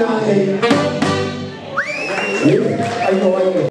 ra anh nói